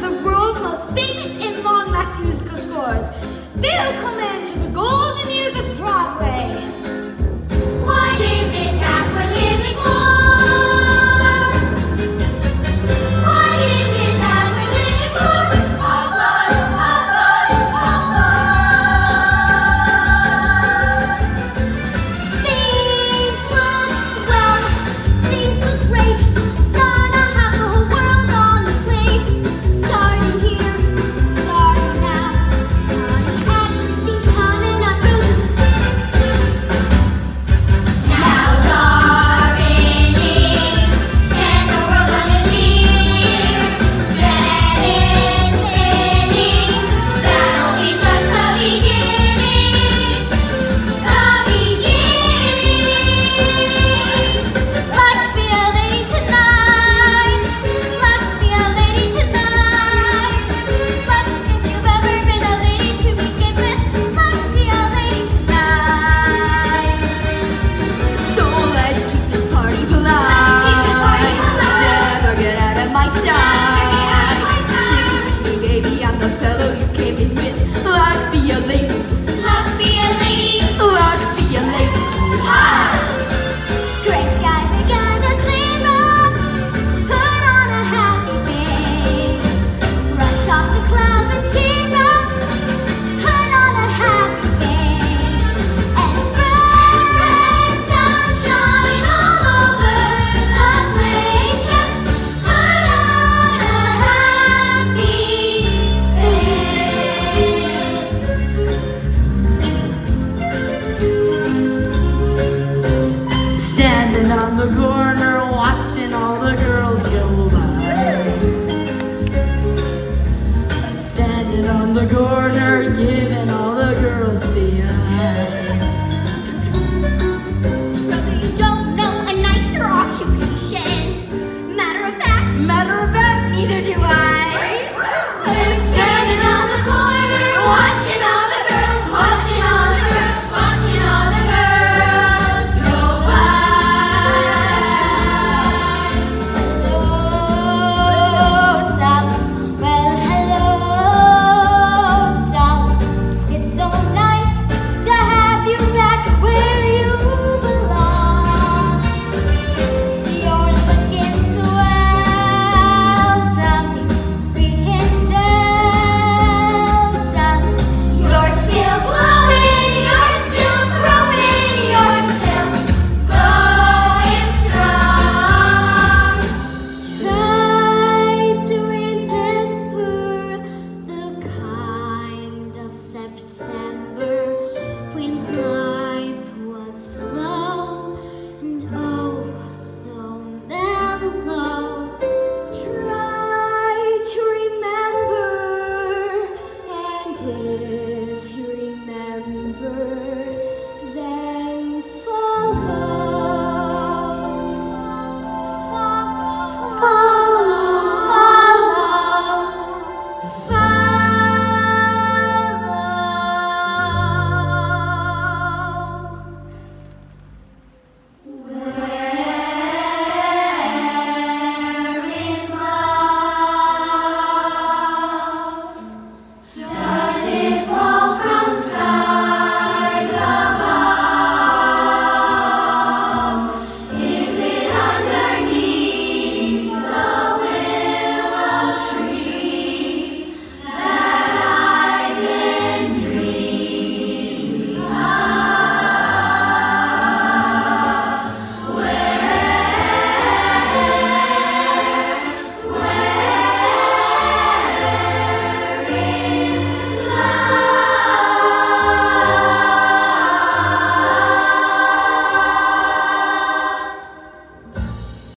the world's most famous and long-lasting musical scores. They'll come in corner watching all the girls go by. Standing on the corner.